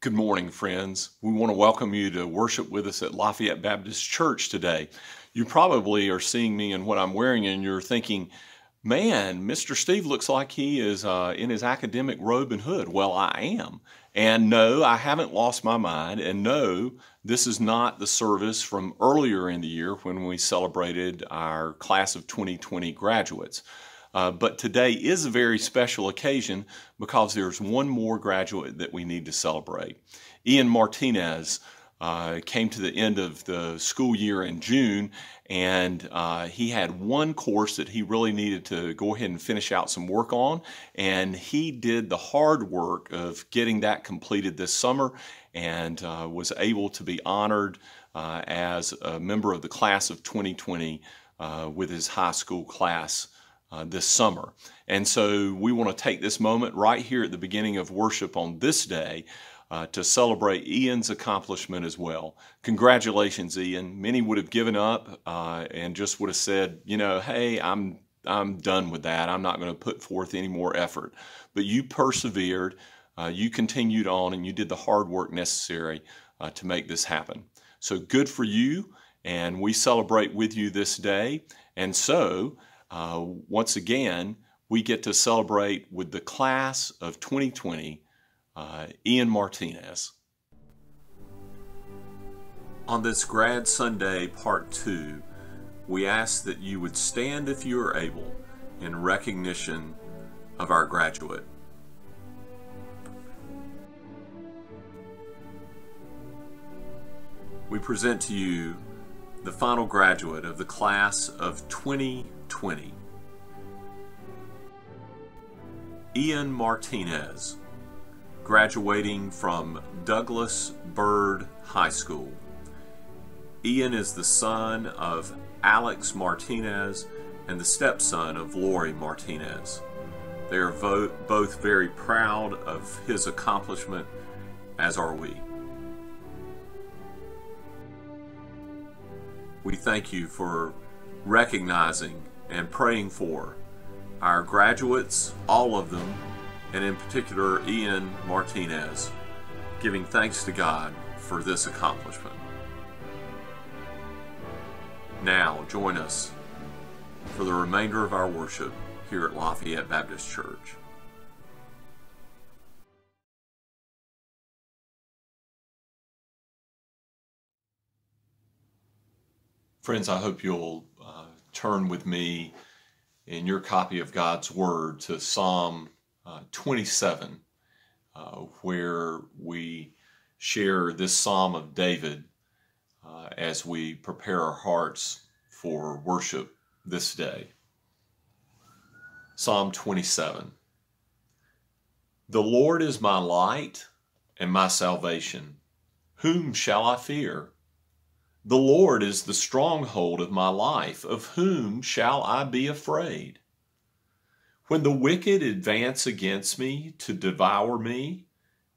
Good morning, friends. We want to welcome you to worship with us at Lafayette Baptist Church today. You probably are seeing me in what I'm wearing and you're thinking, man, Mr. Steve looks like he is uh, in his academic robe and hood. Well, I am. And no, I haven't lost my mind. And no, this is not the service from earlier in the year when we celebrated our class of 2020 graduates. Uh, but today is a very special occasion because there's one more graduate that we need to celebrate. Ian Martinez uh, came to the end of the school year in June, and uh, he had one course that he really needed to go ahead and finish out some work on, and he did the hard work of getting that completed this summer and uh, was able to be honored uh, as a member of the class of 2020 uh, with his high school class uh, this summer. And so we want to take this moment right here at the beginning of worship on this day uh, to celebrate Ian's accomplishment as well. Congratulations, Ian. Many would have given up uh, and just would have said, you know, hey, I'm I'm done with that. I'm not going to put forth any more effort. But you persevered, uh, you continued on, and you did the hard work necessary uh, to make this happen. So good for you, and we celebrate with you this day. And so, uh, once again, we get to celebrate with the class of 2020, uh, Ian Martinez. On this Grad Sunday Part 2, we ask that you would stand if you are able in recognition of our graduate. We present to you the final graduate of the class of 2020. Ian Martinez, graduating from Douglas Byrd High School. Ian is the son of Alex Martinez and the stepson of Lori Martinez. They are both very proud of his accomplishment, as are we. We thank you for recognizing and praying for our graduates, all of them, and in particular Ian Martinez, giving thanks to God for this accomplishment. Now, join us for the remainder of our worship here at Lafayette Baptist Church. Friends, I hope you'll turn with me in your copy of God's Word to Psalm uh, 27, uh, where we share this Psalm of David uh, as we prepare our hearts for worship this day. Psalm 27 The Lord is my light and my salvation. Whom shall I fear? The Lord is the stronghold of my life. Of whom shall I be afraid? When the wicked advance against me to devour me,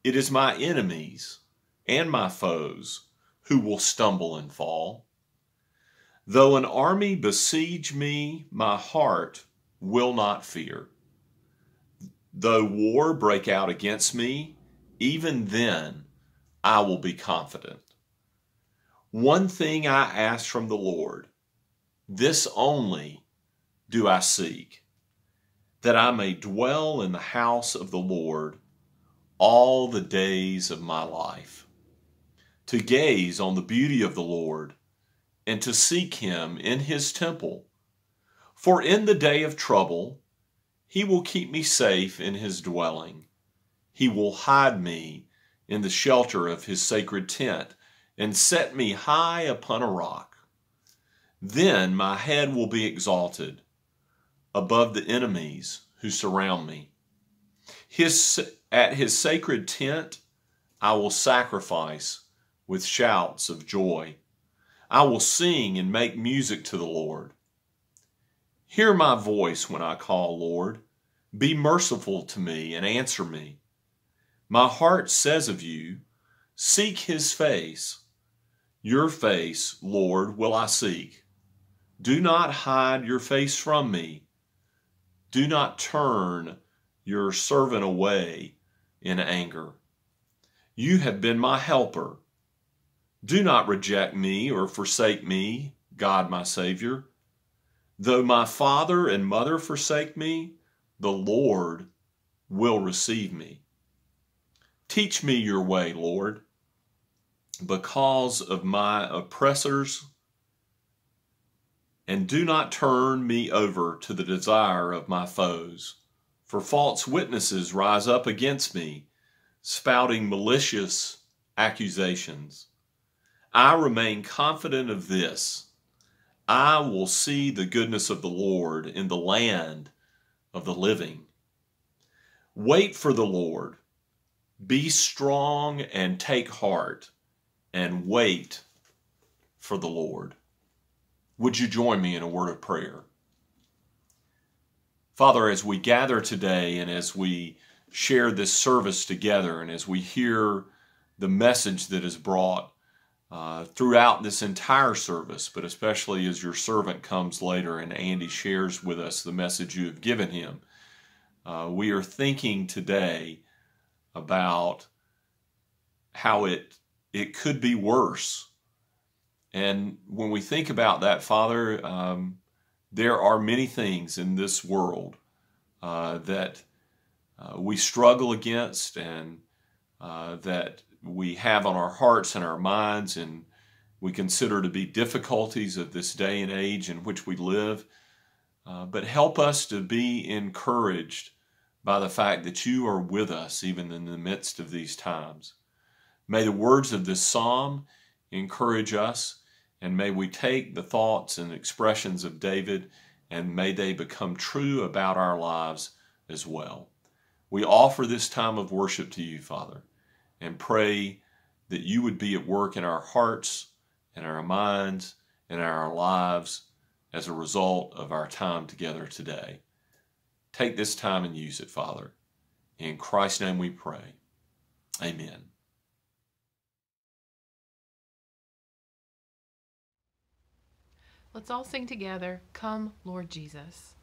it is my enemies and my foes who will stumble and fall. Though an army besiege me, my heart will not fear. Though war break out against me, even then I will be confident. One thing I ask from the Lord, this only do I seek, that I may dwell in the house of the Lord all the days of my life, to gaze on the beauty of the Lord and to seek him in his temple. For in the day of trouble, he will keep me safe in his dwelling. He will hide me in the shelter of his sacred tent and set me high upon a rock. Then my head will be exalted above the enemies who surround me. His, at his sacred tent, I will sacrifice with shouts of joy. I will sing and make music to the Lord. Hear my voice when I call, Lord. Be merciful to me and answer me. My heart says of you, Seek his face. Your face, Lord, will I seek. Do not hide your face from me. Do not turn your servant away in anger. You have been my helper. Do not reject me or forsake me, God my Savior. Though my father and mother forsake me, the Lord will receive me. Teach me your way, Lord, because of my oppressors, and do not turn me over to the desire of my foes. For false witnesses rise up against me, spouting malicious accusations. I remain confident of this I will see the goodness of the Lord in the land of the living. Wait for the Lord. Be strong and take heart, and wait for the Lord. Would you join me in a word of prayer? Father, as we gather today and as we share this service together and as we hear the message that is brought uh, throughout this entire service, but especially as your servant comes later and Andy shares with us the message you have given him, uh, we are thinking today about how it it could be worse. And when we think about that, Father, um, there are many things in this world uh, that uh, we struggle against and uh, that we have on our hearts and our minds and we consider to be difficulties of this day and age in which we live. Uh, but help us to be encouraged by the fact that you are with us even in the midst of these times. May the words of this psalm encourage us and may we take the thoughts and expressions of David and may they become true about our lives as well. We offer this time of worship to you, Father, and pray that you would be at work in our hearts and our minds and our lives as a result of our time together today. Take this time and use it, Father. In Christ's name we pray. Amen. Let's all sing together, Come, Lord Jesus.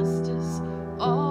justice. All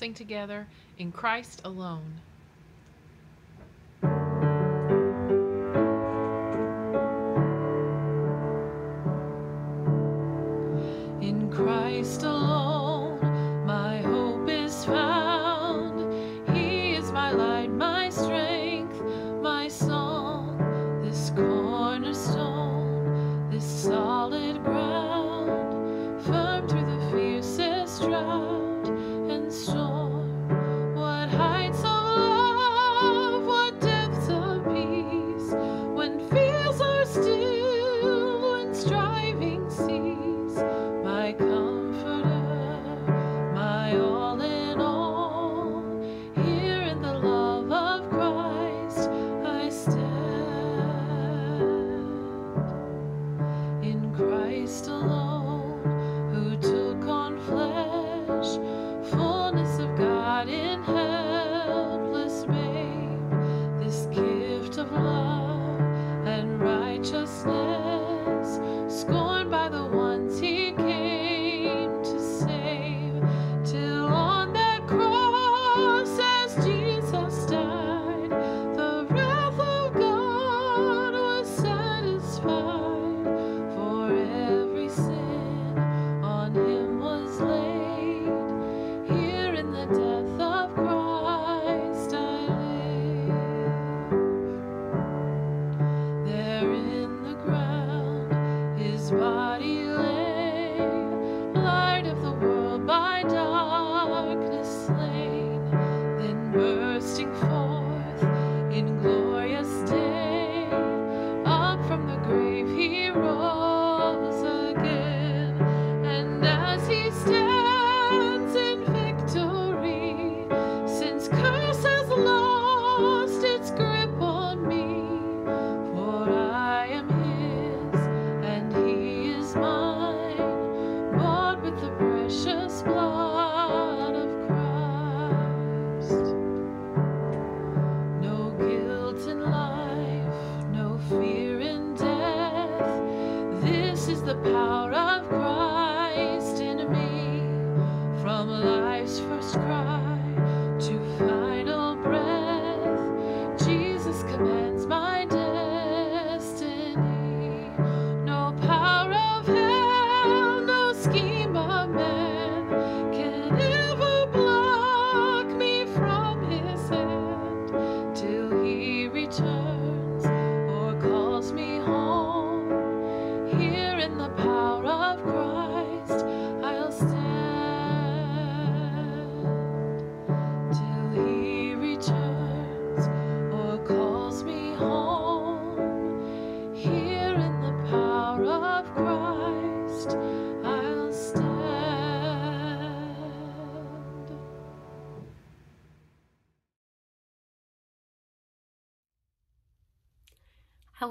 nothing together in Christ alone.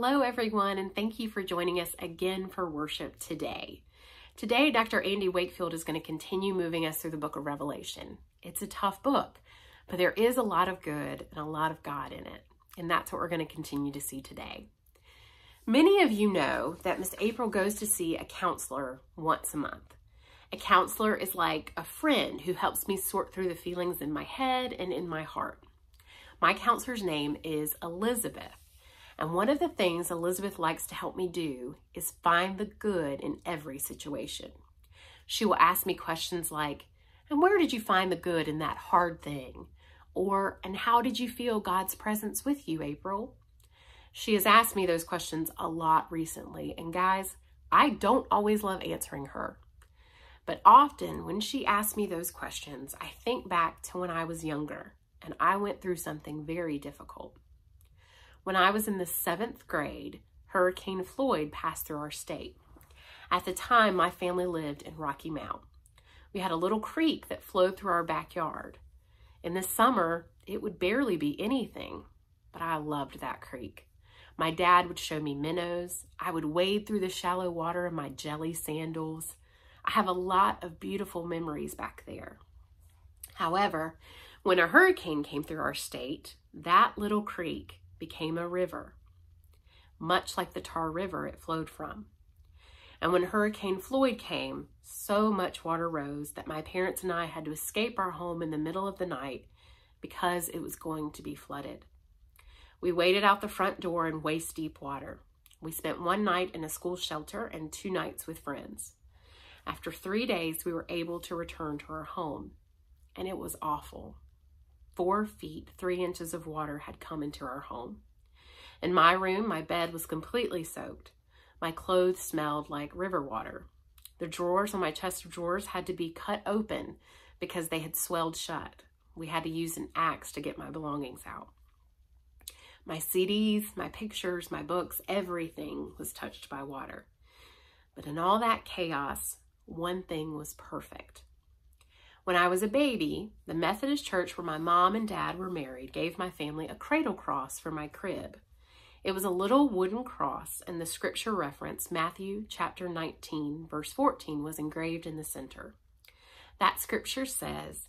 Hello, everyone, and thank you for joining us again for worship today. Today, Dr. Andy Wakefield is going to continue moving us through the book of Revelation. It's a tough book, but there is a lot of good and a lot of God in it, and that's what we're going to continue to see today. Many of you know that Miss April goes to see a counselor once a month. A counselor is like a friend who helps me sort through the feelings in my head and in my heart. My counselor's name is Elizabeth. And one of the things Elizabeth likes to help me do is find the good in every situation. She will ask me questions like, and where did you find the good in that hard thing? Or, and how did you feel God's presence with you, April? She has asked me those questions a lot recently, and guys, I don't always love answering her. But often when she asks me those questions, I think back to when I was younger and I went through something very difficult. When I was in the seventh grade, Hurricane Floyd passed through our state. At the time, my family lived in Rocky Mount. We had a little creek that flowed through our backyard. In the summer, it would barely be anything, but I loved that creek. My dad would show me minnows. I would wade through the shallow water in my jelly sandals. I have a lot of beautiful memories back there. However, when a hurricane came through our state, that little creek became a river, much like the Tar River it flowed from. And when Hurricane Floyd came, so much water rose that my parents and I had to escape our home in the middle of the night because it was going to be flooded. We waited out the front door in waist deep water. We spent one night in a school shelter and two nights with friends. After three days, we were able to return to our home, and it was awful. Four feet, three inches of water had come into our home. In my room, my bed was completely soaked. My clothes smelled like river water. The drawers on my chest of drawers had to be cut open because they had swelled shut. We had to use an axe to get my belongings out. My CDs, my pictures, my books, everything was touched by water. But in all that chaos, one thing was perfect. When I was a baby, the Methodist church where my mom and dad were married gave my family a cradle cross for my crib. It was a little wooden cross, and the scripture reference, Matthew chapter 19, verse 14, was engraved in the center. That scripture says,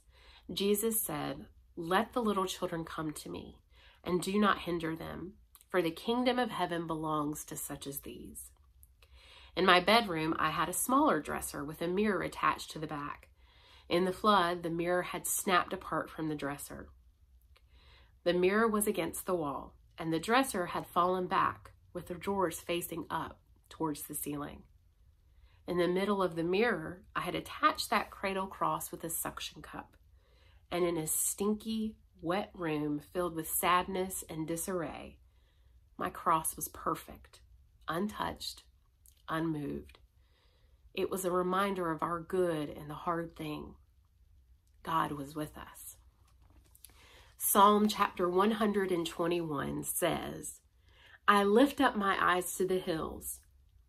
Jesus said, Let the little children come to me, and do not hinder them, for the kingdom of heaven belongs to such as these. In my bedroom, I had a smaller dresser with a mirror attached to the back. In the flood, the mirror had snapped apart from the dresser. The mirror was against the wall, and the dresser had fallen back with the drawers facing up towards the ceiling. In the middle of the mirror, I had attached that cradle cross with a suction cup. And in a stinky, wet room filled with sadness and disarray, my cross was perfect, untouched, unmoved. It was a reminder of our good and the hard thing. God was with us. Psalm chapter 121 says, I lift up my eyes to the hills.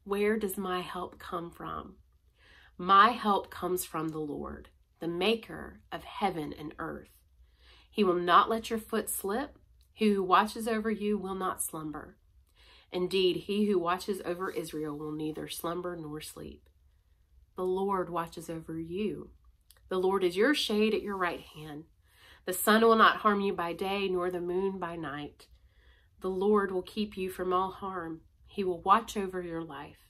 Where does my help come from? My help comes from the Lord, the maker of heaven and earth. He will not let your foot slip. He who watches over you will not slumber. Indeed, he who watches over Israel will neither slumber nor sleep. The Lord watches over you. The Lord is your shade at your right hand. The sun will not harm you by day, nor the moon by night. The Lord will keep you from all harm. He will watch over your life.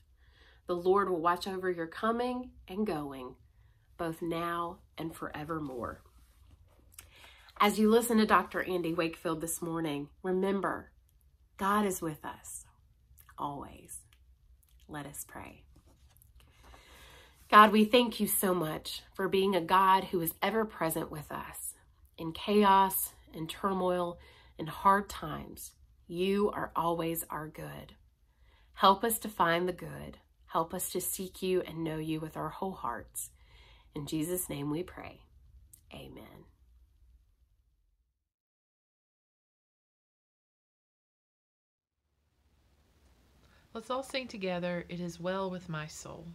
The Lord will watch over your coming and going, both now and forevermore. As you listen to Dr. Andy Wakefield this morning, remember, God is with us always. Let us pray. God, we thank you so much for being a God who is ever present with us. In chaos, in turmoil, in hard times, you are always our good. Help us to find the good. Help us to seek you and know you with our whole hearts. In Jesus' name we pray. Amen. Let's all sing together, It is Well with My Soul.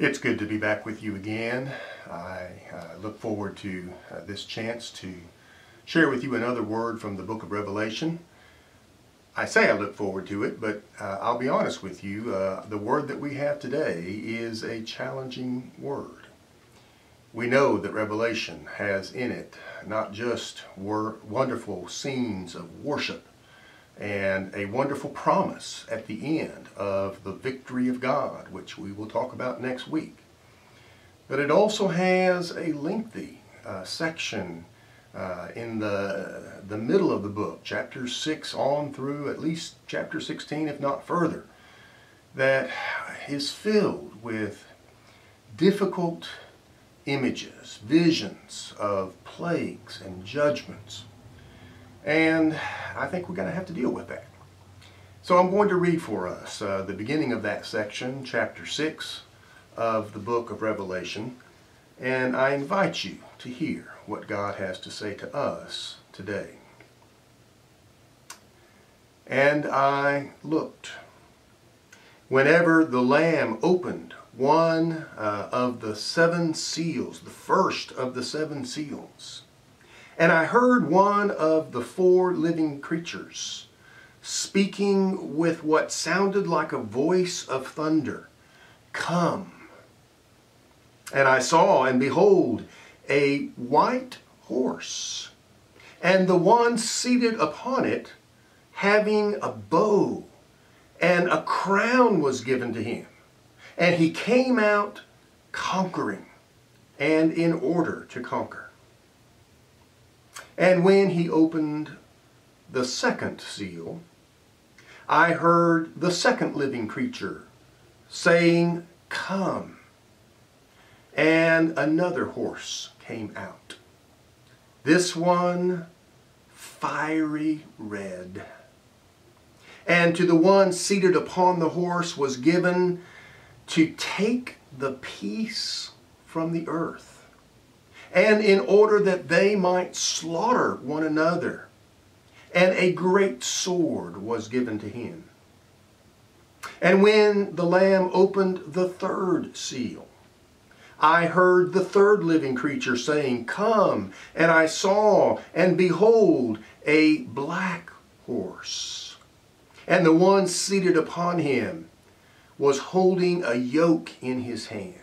It's good to be back with you again. I uh, look forward to uh, this chance to share with you another word from the book of Revelation. I say I look forward to it, but uh, I'll be honest with you. Uh, the word that we have today is a challenging word. We know that Revelation has in it not just wonderful scenes of worship and a wonderful promise at the end of the victory of God, which we will talk about next week. But it also has a lengthy uh, section uh, in the, the middle of the book, chapter 6 on through at least chapter 16, if not further, that is filled with difficult images, visions of plagues and judgments. And I think we're going to have to deal with that. So I'm going to read for us uh, the beginning of that section, chapter 6 of the book of Revelation. And I invite you to hear what God has to say to us today. And I looked. Whenever the Lamb opened one uh, of the seven seals, the first of the seven seals, and I heard one of the four living creatures speaking with what sounded like a voice of thunder Come. And I saw, and behold, a white horse, and the one seated upon it having a bow, and a crown was given to him. And he came out conquering, and in order to conquer. And when he opened the second seal, I heard the second living creature saying, Come. And another horse came out. This one fiery red. And to the one seated upon the horse was given to take the peace from the earth, and in order that they might slaughter one another. and a great sword was given to him. And when the Lamb opened the third seal, I heard the third living creature saying, Come, and I saw, and behold, a black horse. And the one seated upon him was holding a yoke in his hand,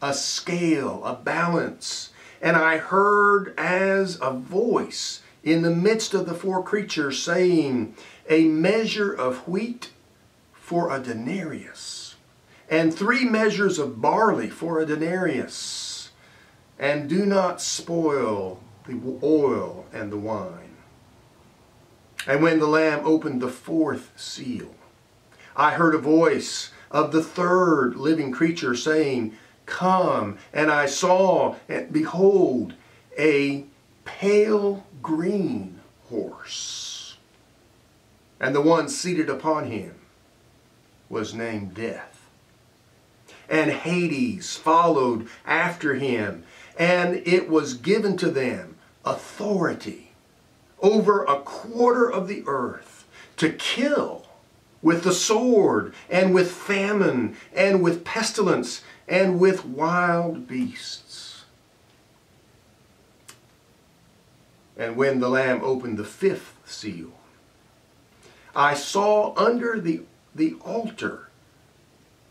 a scale, a balance. And I heard as a voice in the midst of the four creatures saying, A measure of wheat for a denarius, and three measures of barley for a denarius, and do not spoil the oil and the wine. And when the Lamb opened the fourth seal, I heard a voice of the third living creature saying, Come, and I saw, and behold, a pale green horse. And the one seated upon him was named Death. And Hades followed after him, and it was given to them authority over a quarter of the earth to kill with the sword, and with famine, and with pestilence, and with wild beasts. And when the Lamb opened the fifth seal, I saw under the, the altar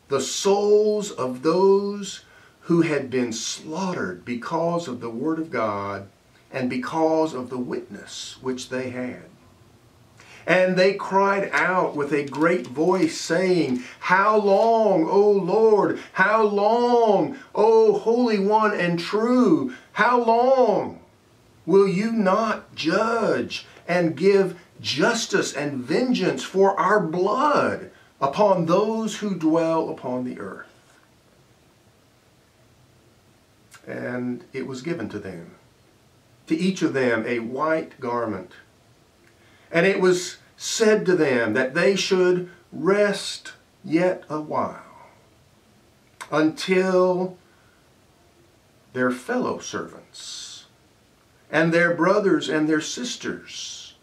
the souls of those who had been slaughtered because of the Word of God and because of the witness which they had. And they cried out with a great voice, saying, How long, O Lord? How long, O Holy One and true? How long will you not judge and give justice and vengeance for our blood upon those who dwell upon the earth? And it was given to them, to each of them, a white garment and it was said to them that they should rest yet a while until their fellow servants and their brothers and their sisters,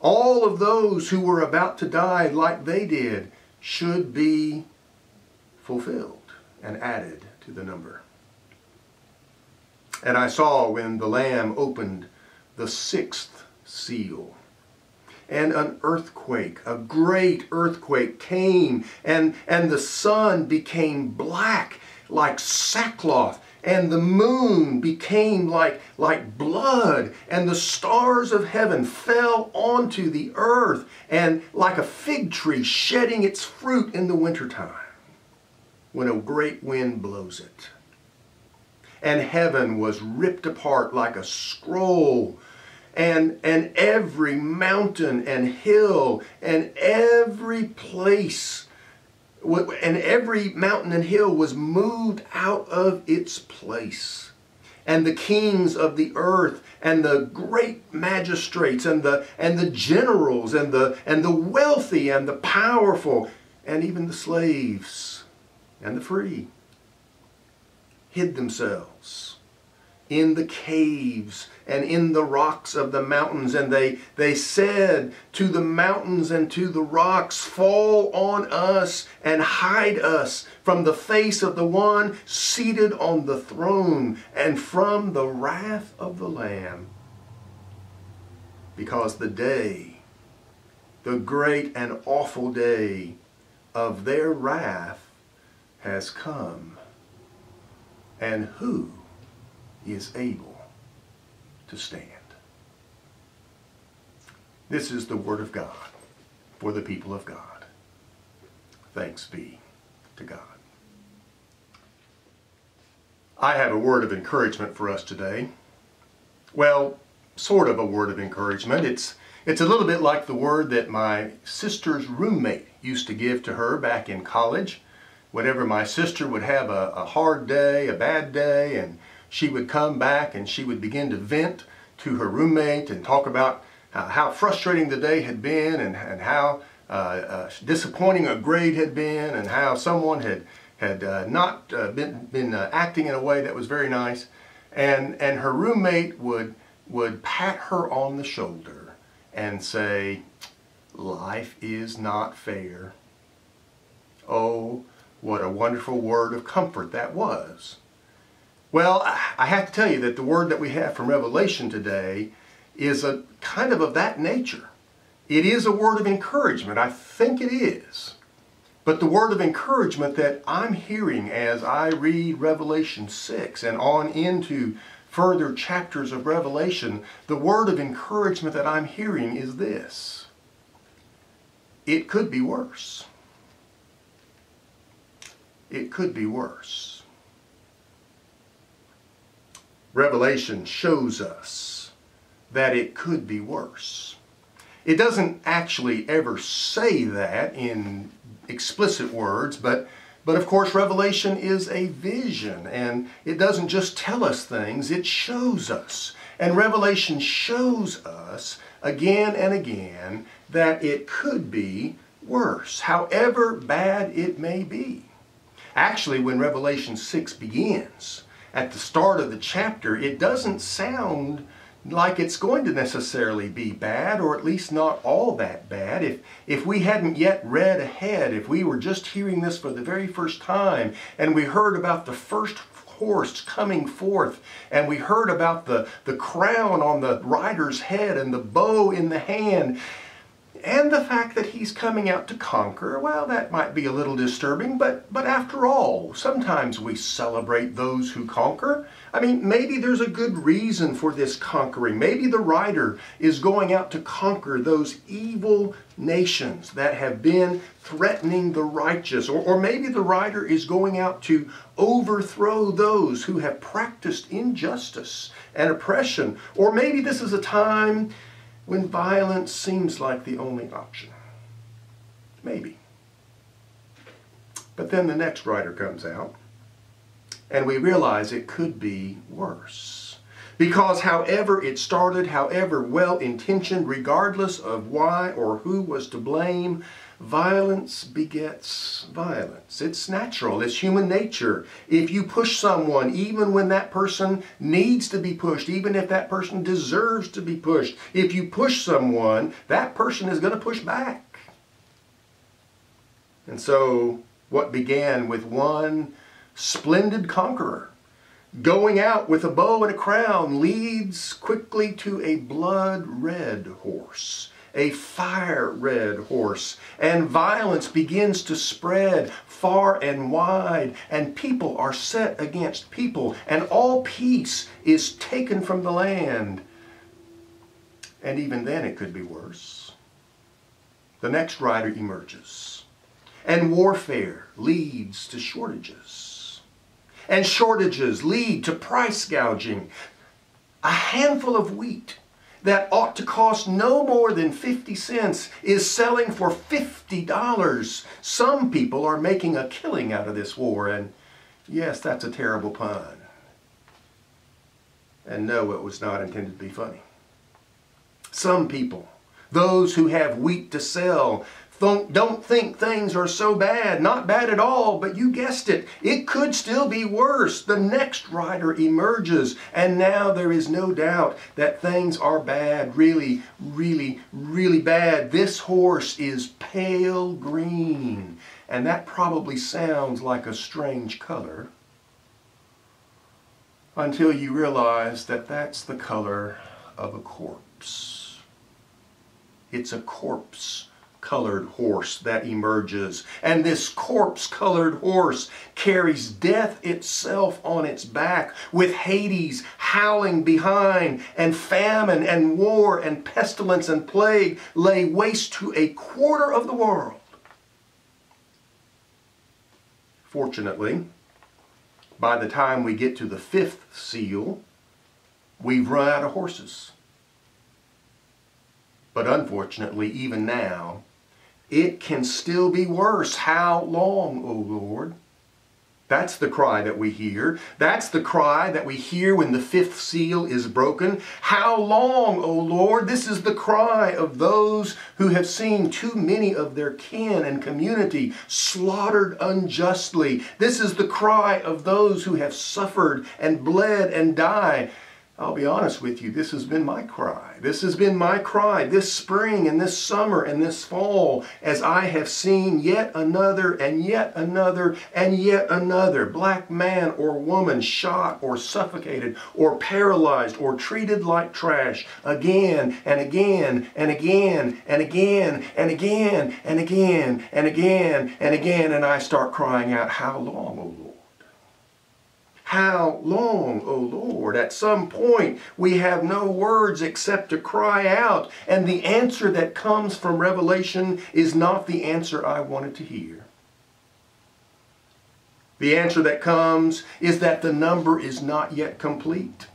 all of those who were about to die like they did, should be fulfilled and added to the number. And I saw when the Lamb opened the sixth seal and an earthquake, a great earthquake came, and, and the sun became black like sackcloth, and the moon became like, like blood, and the stars of heaven fell onto the earth, and like a fig tree shedding its fruit in the wintertime when a great wind blows it. And heaven was ripped apart like a scroll and, and every mountain and hill and every place and every mountain and hill was moved out of its place. And the kings of the earth and the great magistrates and the, and the generals and the, and the wealthy and the powerful and even the slaves and the free hid themselves in the caves and in the rocks of the mountains. And they, they said to the mountains and to the rocks, Fall on us and hide us from the face of the one seated on the throne and from the wrath of the Lamb. Because the day, the great and awful day of their wrath has come. And who is able to stand. This is the Word of God for the people of God. Thanks be to God. I have a word of encouragement for us today. Well, sort of a word of encouragement. It's, it's a little bit like the word that my sister's roommate used to give to her back in college. Whenever my sister would have a, a hard day, a bad day, and she would come back and she would begin to vent to her roommate and talk about uh, how frustrating the day had been and, and how uh, uh, disappointing a grade had been and how someone had, had uh, not uh, been, been uh, acting in a way that was very nice. And, and her roommate would, would pat her on the shoulder and say, Life is not fair. Oh, what a wonderful word of comfort that was. Well, I have to tell you that the word that we have from Revelation today is a kind of of that nature. It is a word of encouragement. I think it is. But the word of encouragement that I'm hearing as I read Revelation 6 and on into further chapters of Revelation, the word of encouragement that I'm hearing is this. It could be worse. It could be worse. Revelation shows us that it could be worse. It doesn't actually ever say that in explicit words, but but of course, Revelation is a vision, and it doesn't just tell us things, it shows us. And Revelation shows us again and again that it could be worse, however bad it may be. Actually, when Revelation 6 begins, at the start of the chapter, it doesn't sound like it's going to necessarily be bad, or at least not all that bad. If, if we hadn't yet read ahead, if we were just hearing this for the very first time, and we heard about the first horse coming forth, and we heard about the, the crown on the rider's head and the bow in the hand, and the fact that he's coming out to conquer, well, that might be a little disturbing, but, but after all, sometimes we celebrate those who conquer. I mean, maybe there's a good reason for this conquering. Maybe the rider is going out to conquer those evil nations that have been threatening the righteous. Or, or maybe the rider is going out to overthrow those who have practiced injustice and oppression. Or maybe this is a time when violence seems like the only option. Maybe. But then the next writer comes out, and we realize it could be worse. Because however it started, however well intentioned, regardless of why or who was to blame, Violence begets violence. It's natural. It's human nature. If you push someone, even when that person needs to be pushed, even if that person deserves to be pushed, if you push someone, that person is going to push back. And so, what began with one splendid conqueror going out with a bow and a crown leads quickly to a blood red horse a fire red horse, and violence begins to spread far and wide, and people are set against people, and all peace is taken from the land. And even then, it could be worse. The next rider emerges, and warfare leads to shortages. And shortages lead to price gouging. A handful of wheat that ought to cost no more than 50 cents is selling for $50. Some people are making a killing out of this war, and yes, that's a terrible pun. And no, it was not intended to be funny. Some people, those who have wheat to sell, don't think things are so bad. Not bad at all, but you guessed it. It could still be worse. The next rider emerges, and now there is no doubt that things are bad. Really, really, really bad. This horse is pale green, and that probably sounds like a strange color until you realize that that's the color of a corpse. It's a corpse colored horse that emerges. And this corpse colored horse carries death itself on its back, with Hades howling behind, and famine and war and pestilence and plague lay waste to a quarter of the world. Fortunately, by the time we get to the fifth seal, we've run out of horses. But unfortunately, even now, it can still be worse. How long, O Lord? That's the cry that we hear. That's the cry that we hear when the fifth seal is broken. How long, O Lord? This is the cry of those who have seen too many of their kin and community slaughtered unjustly. This is the cry of those who have suffered and bled and died I'll be honest with you, this has been my cry. This has been my cry this spring and this summer and this fall as I have seen yet another and yet another and yet another black man or woman shot or suffocated or paralyzed or treated like trash again and again and again and again and again and again and again and again. And I start crying out, How long? How long, O Lord? At some point, we have no words except to cry out, and the answer that comes from Revelation is not the answer I wanted to hear. The answer that comes is that the number is not yet complete.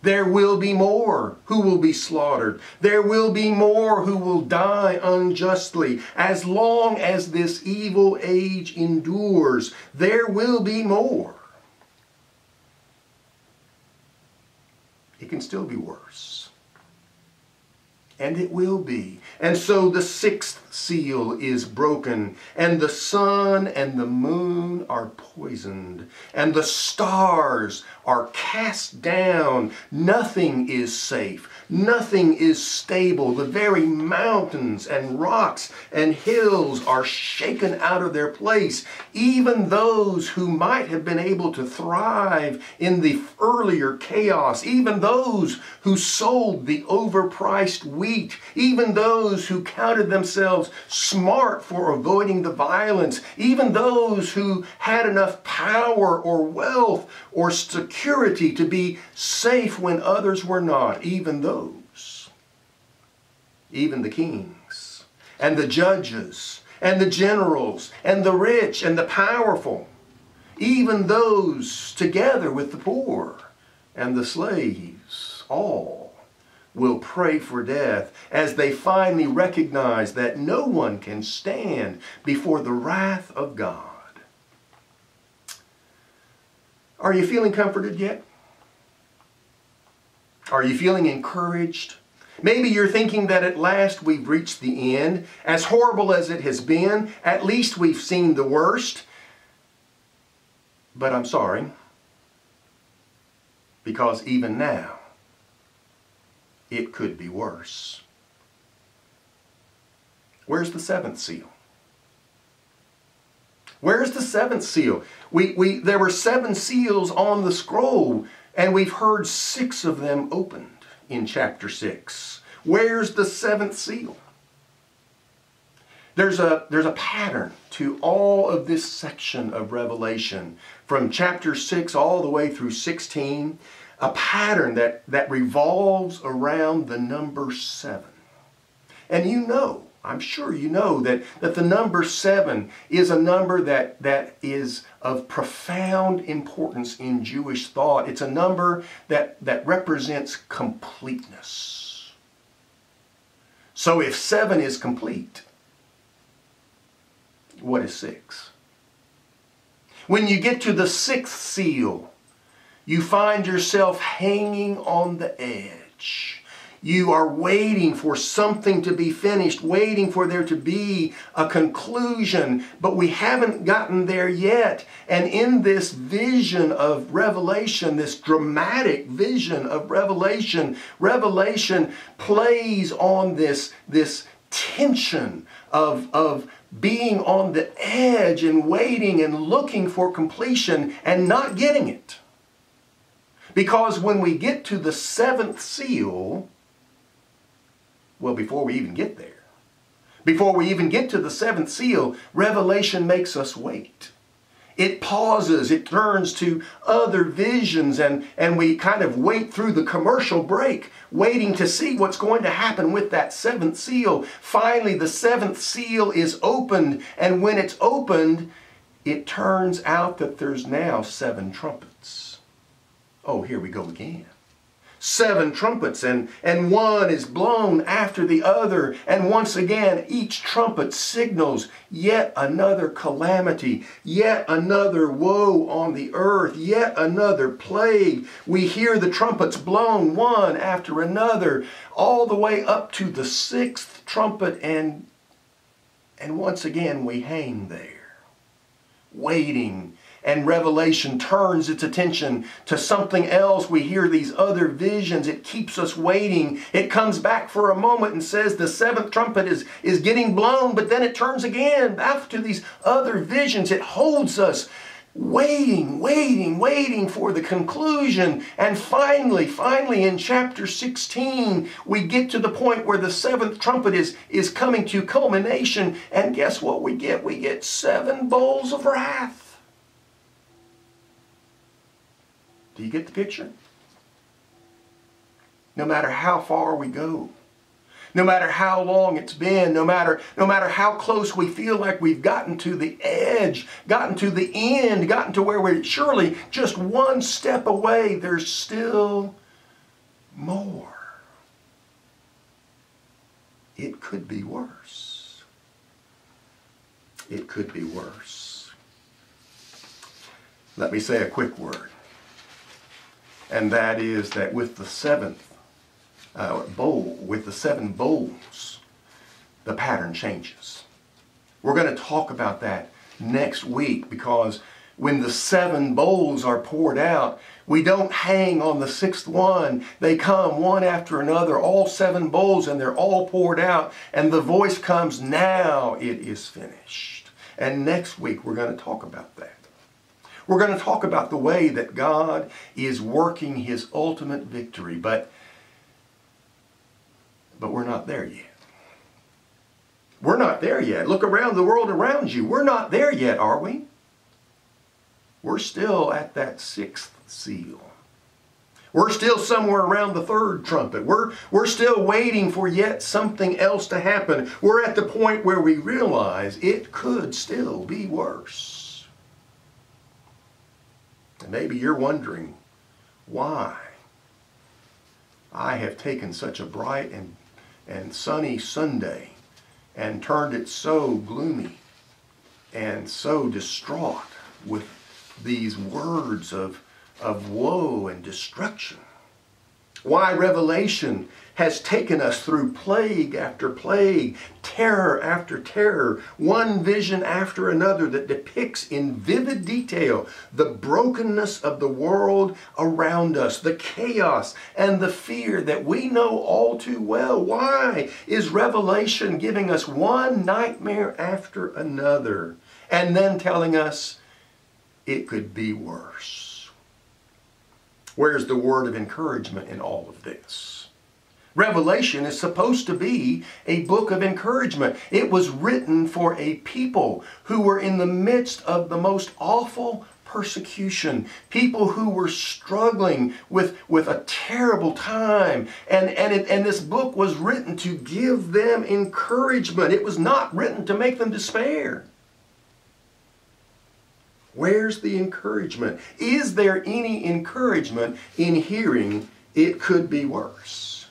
There will be more who will be slaughtered. There will be more who will die unjustly. As long as this evil age endures, there will be more. It can still be worse. And it will be. And so the sixth seal is broken, and the sun and the moon are poisoned, and the stars are cast down. Nothing is safe. Nothing is stable. The very mountains and rocks and hills are shaken out of their place. Even those who might have been able to thrive in the earlier chaos, even those who sold the overpriced wheat, even those who counted themselves smart for avoiding the violence, even those who had enough power or wealth or security to be safe when others were not, even those, even the kings and the judges and the generals and the rich and the powerful, even those together with the poor and the slaves, all will pray for death as they finally recognize that no one can stand before the wrath of God. Are you feeling comforted yet? Are you feeling encouraged? Maybe you're thinking that at last we've reached the end. As horrible as it has been, at least we've seen the worst. But I'm sorry, because even now, it could be worse. Where's the seventh seal? Where's the seventh seal? We, we, there were seven seals on the scroll, and we've heard six of them opened in chapter 6. Where's the seventh seal? There's a, there's a pattern to all of this section of Revelation, from chapter 6 all the way through 16 a pattern that, that revolves around the number seven. And you know, I'm sure you know that, that the number seven is a number that, that is of profound importance in Jewish thought. It's a number that, that represents completeness. So if seven is complete, what is six? When you get to the sixth seal, you find yourself hanging on the edge. You are waiting for something to be finished, waiting for there to be a conclusion, but we haven't gotten there yet. And in this vision of Revelation, this dramatic vision of Revelation, Revelation plays on this, this tension of, of being on the edge and waiting and looking for completion and not getting it. Because when we get to the seventh seal, well, before we even get there, before we even get to the seventh seal, Revelation makes us wait. It pauses, it turns to other visions, and, and we kind of wait through the commercial break, waiting to see what's going to happen with that seventh seal. Finally, the seventh seal is opened, and when it's opened, it turns out that there's now seven trumpets. Oh, here we go again. Seven trumpets, and, and one is blown after the other. And once again, each trumpet signals yet another calamity, yet another woe on the earth, yet another plague. We hear the trumpets blown one after another, all the way up to the sixth trumpet, and, and once again we hang there, waiting and Revelation turns its attention to something else. We hear these other visions. It keeps us waiting. It comes back for a moment and says the seventh trumpet is, is getting blown, but then it turns again back to these other visions. It holds us waiting, waiting, waiting for the conclusion. And finally, finally, in chapter 16, we get to the point where the seventh trumpet is, is coming to culmination. And guess what we get? We get seven bowls of wrath. Do you get the picture? No matter how far we go, no matter how long it's been, no matter, no matter how close we feel like we've gotten to the edge, gotten to the end, gotten to where we're surely just one step away, there's still more. It could be worse. It could be worse. Let me say a quick word. And that is that with the seventh uh, bowl, with the seven bowls, the pattern changes. We're going to talk about that next week because when the seven bowls are poured out, we don't hang on the sixth one. They come one after another, all seven bowls, and they're all poured out. And the voice comes, Now it is finished. And next week, we're going to talk about that. We're going to talk about the way that God is working his ultimate victory. But but we're not there yet. We're not there yet. Look around the world around you. We're not there yet, are we? We're still at that sixth seal. We're still somewhere around the third trumpet. We're, we're still waiting for yet something else to happen. We're at the point where we realize it could still be worse. And maybe you're wondering why I have taken such a bright and and sunny Sunday and turned it so gloomy and so distraught with these words of, of woe and destruction. Why Revelation has taken us through plague after plague, terror after terror, one vision after another that depicts in vivid detail the brokenness of the world around us, the chaos and the fear that we know all too well. Why is Revelation giving us one nightmare after another and then telling us it could be worse? Where's the word of encouragement in all of this? Revelation is supposed to be a book of encouragement. It was written for a people who were in the midst of the most awful persecution, people who were struggling with, with a terrible time. And, and, it, and this book was written to give them encouragement. It was not written to make them despair. Where's the encouragement? Is there any encouragement in hearing it could be worse?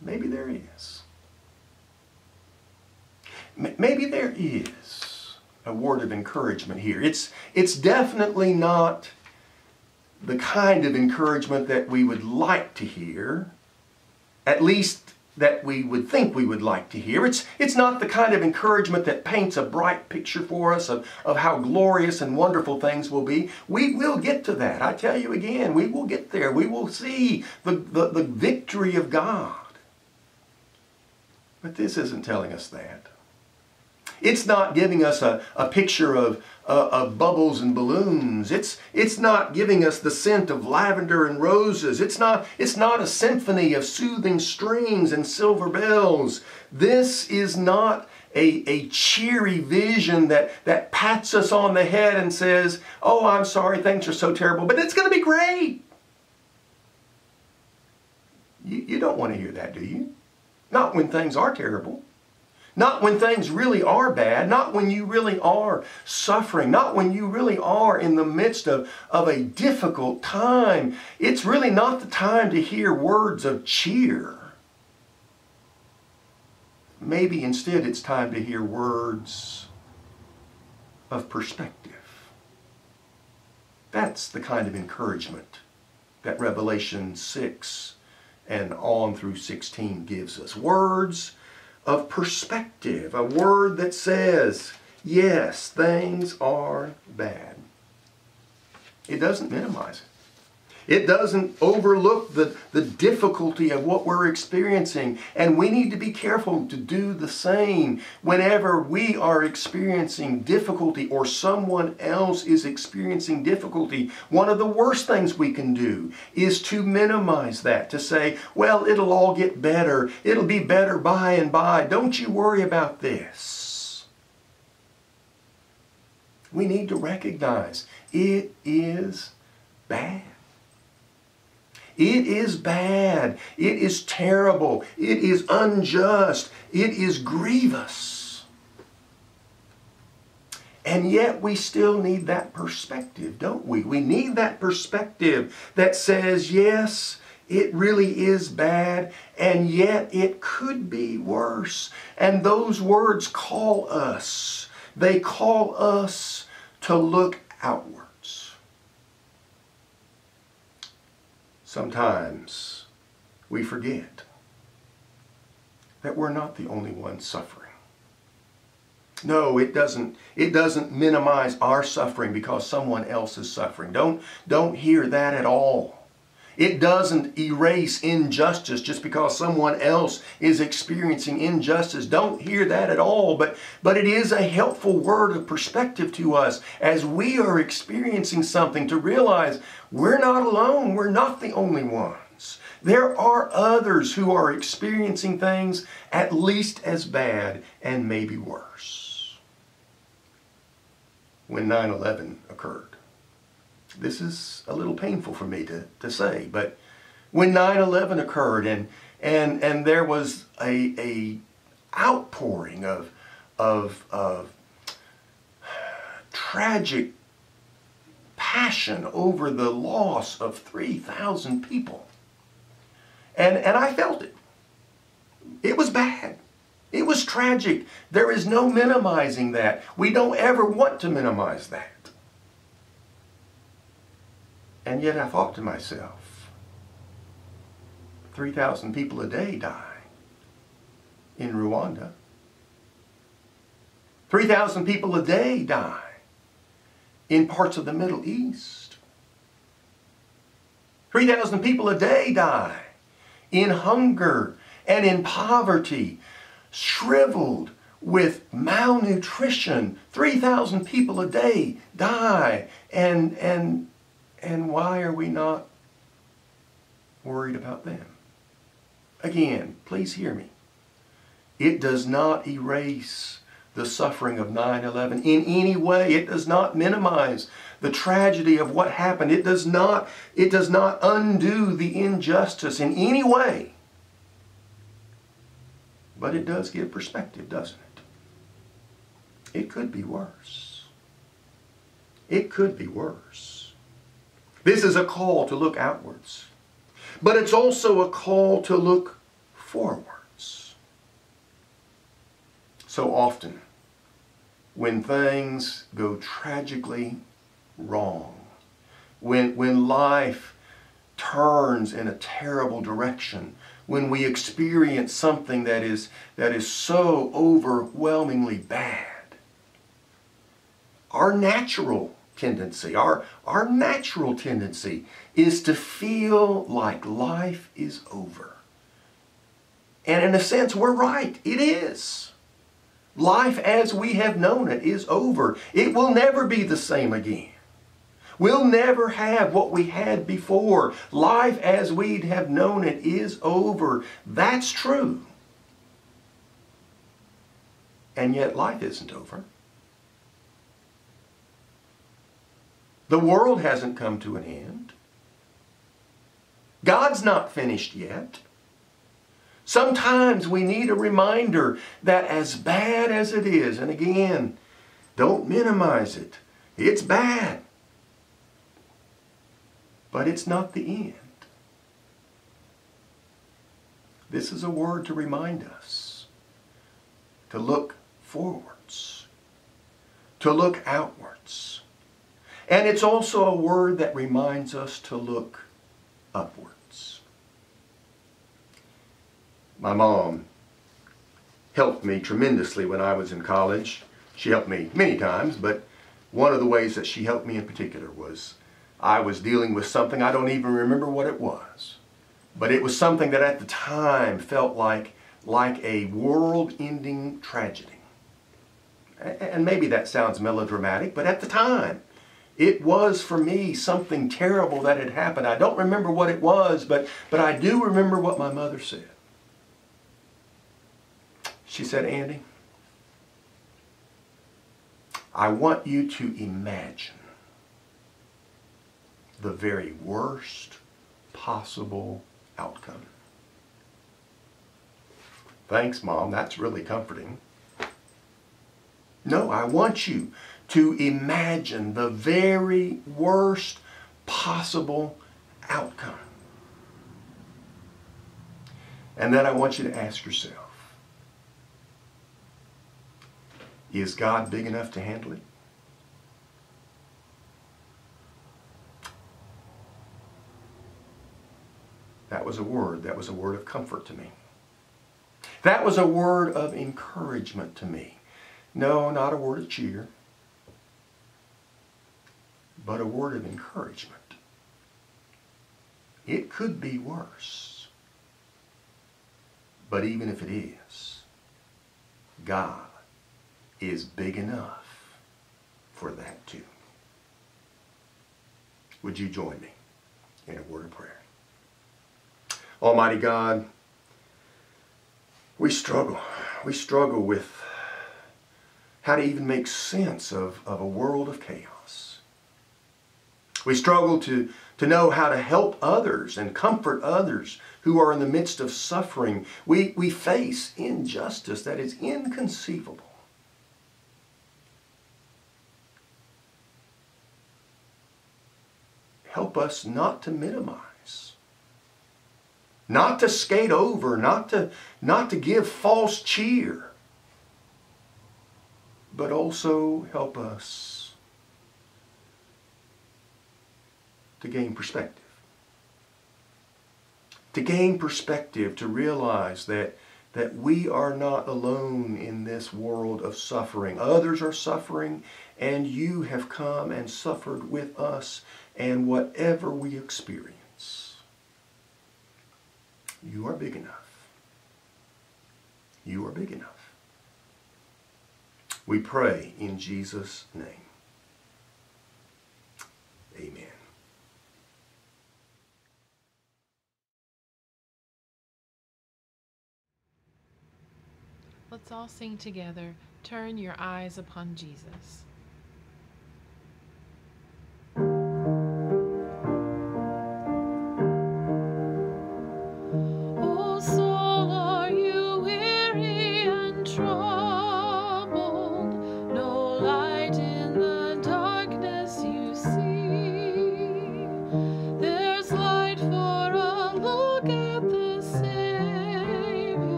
Maybe there is. Maybe there is a word of encouragement here. It's, it's definitely not the kind of encouragement that we would like to hear, at least that we would think we would like to hear. It's, it's not the kind of encouragement that paints a bright picture for us of, of how glorious and wonderful things will be. We will get to that. I tell you again, we will get there. We will see the, the, the victory of God. But this isn't telling us that. It's not giving us a, a picture of, uh, of bubbles and balloons. It's, it's not giving us the scent of lavender and roses. It's not, it's not a symphony of soothing strings and silver bells. This is not a, a cheery vision that, that pats us on the head and says, Oh, I'm sorry, things are so terrible, but it's going to be great. You, you don't want to hear that, do you? Not when things are terrible. Not when things really are bad, not when you really are suffering, not when you really are in the midst of, of a difficult time. It's really not the time to hear words of cheer. Maybe instead it's time to hear words of perspective. That's the kind of encouragement that Revelation 6 and on through 16 gives us. Words of perspective, a word that says, yes, things are bad. It doesn't minimize it. It doesn't overlook the, the difficulty of what we're experiencing. And we need to be careful to do the same whenever we are experiencing difficulty or someone else is experiencing difficulty. One of the worst things we can do is to minimize that, to say, well, it'll all get better. It'll be better by and by. Don't you worry about this. We need to recognize it is bad. It is bad. It is terrible. It is unjust. It is grievous. And yet we still need that perspective, don't we? We need that perspective that says, yes, it really is bad, and yet it could be worse. And those words call us. They call us to look outward. Sometimes we forget that we're not the only ones suffering. No, it doesn't it doesn't minimize our suffering because someone else is suffering. Don't don't hear that at all. It doesn't erase injustice just because someone else is experiencing injustice. Don't hear that at all, but, but it is a helpful word of perspective to us as we are experiencing something to realize we're not alone. We're not the only ones. There are others who are experiencing things at least as bad and maybe worse. When 9 11 occurred, this is a little painful for me to, to say, but when 9-11 occurred and, and, and there was a, a outpouring of, of, of tragic passion over the loss of 3,000 people. And, and I felt it. It was bad. It was tragic. There is no minimizing that. We don't ever want to minimize that. And yet I thought to myself, 3,000 people a day die in Rwanda. 3,000 people a day die in parts of the Middle East. 3,000 people a day die in hunger and in poverty, shriveled with malnutrition. 3,000 people a day die and, and and why are we not worried about them? Again, please hear me. It does not erase the suffering of 9 11 in any way. It does not minimize the tragedy of what happened. It does not, it does not undo the injustice in any way. But it does give perspective, doesn't it? It could be worse. It could be worse. This is a call to look outwards. But it's also a call to look forwards. So often, when things go tragically wrong, when, when life turns in a terrible direction, when we experience something that is, that is so overwhelmingly bad, our natural tendency, our, our natural tendency is to feel like life is over. And in a sense, we're right. It is. Life as we have known it is over. It will never be the same again. We'll never have what we had before. Life as we'd have known it is over. That's true. And yet life isn't over. The world hasn't come to an end. God's not finished yet. Sometimes we need a reminder that as bad as it is, and again, don't minimize it. It's bad. But it's not the end. This is a word to remind us to look forwards, to look outwards. And it's also a word that reminds us to look upwards. My mom helped me tremendously when I was in college. She helped me many times, but one of the ways that she helped me in particular was I was dealing with something, I don't even remember what it was, but it was something that at the time felt like, like a world ending tragedy. And maybe that sounds melodramatic, but at the time, it was for me something terrible that had happened. I don't remember what it was, but, but I do remember what my mother said. She said, Andy, I want you to imagine the very worst possible outcome. Thanks, Mom. That's really comforting. No, I want you to imagine the very worst possible outcome. And then I want you to ask yourself, is God big enough to handle it? That was a word. That was a word of comfort to me. That was a word of encouragement to me. No, not a word of cheer, but a word of encouragement. It could be worse. But even if it is, God is big enough for that too. Would you join me in a word of prayer? Almighty God, we struggle. We struggle with how to even make sense of, of a world of chaos. We struggle to, to know how to help others and comfort others who are in the midst of suffering. We, we face injustice that is inconceivable. Help us not to minimize, not to skate over, not to, not to give false cheer but also help us to gain perspective. To gain perspective, to realize that, that we are not alone in this world of suffering. Others are suffering, and you have come and suffered with us, and whatever we experience, you are big enough. You are big enough. We pray in Jesus' name. Amen. Let's all sing together. Turn your eyes upon Jesus.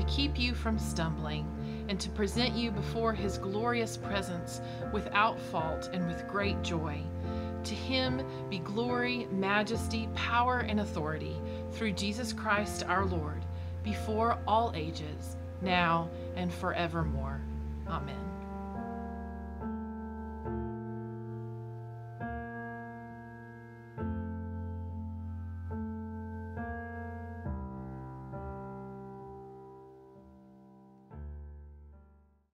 To keep you from stumbling and to present you before his glorious presence without fault and with great joy. To him be glory, majesty, power, and authority through Jesus Christ our Lord, before all ages, now and forevermore.